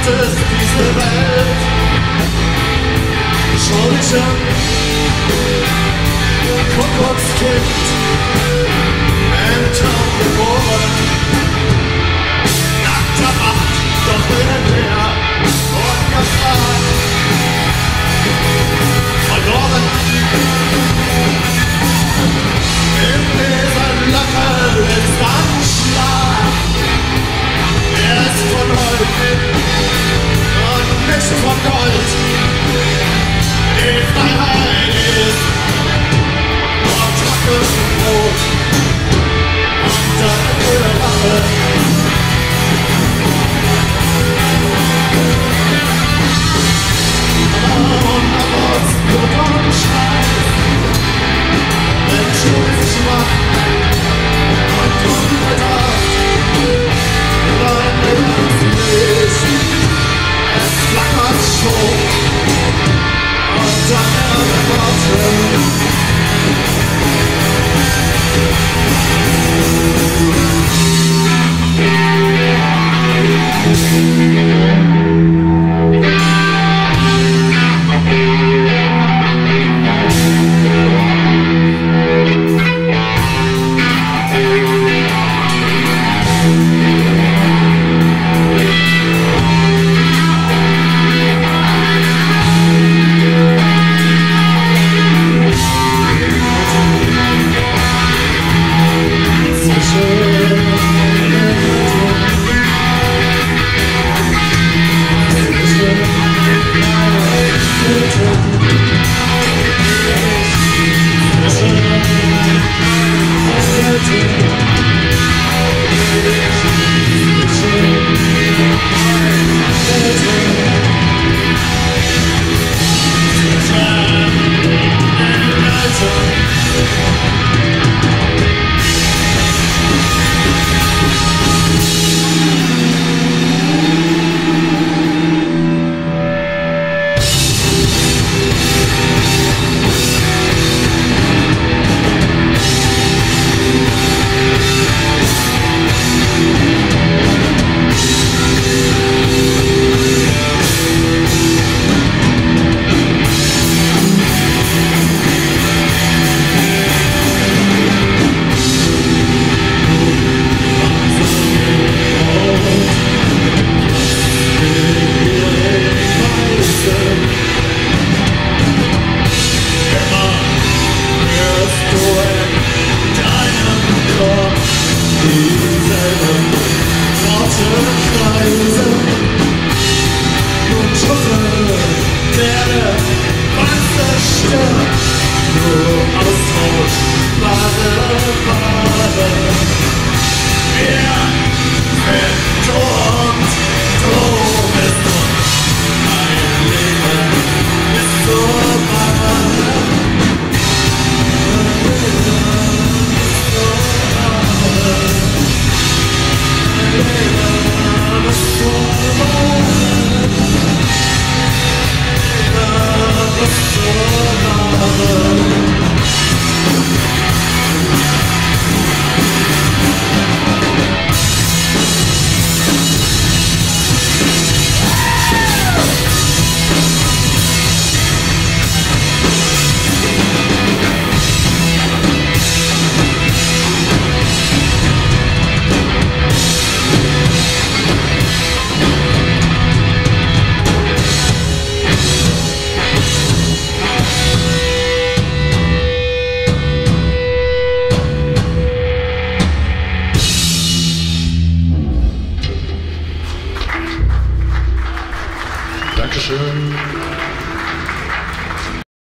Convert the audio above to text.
machtest diese Welt schon nicht an. Kind. Ist von Gold, die Freiheit ist von Tacke Brot und Nur Austausch, wahre Dankeschön.